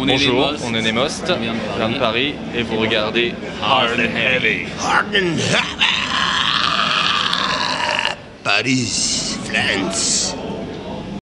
On est Bonjour, on est Nemost, On vient de Paris, et vous regardez Hard and Heavy. Paris, France.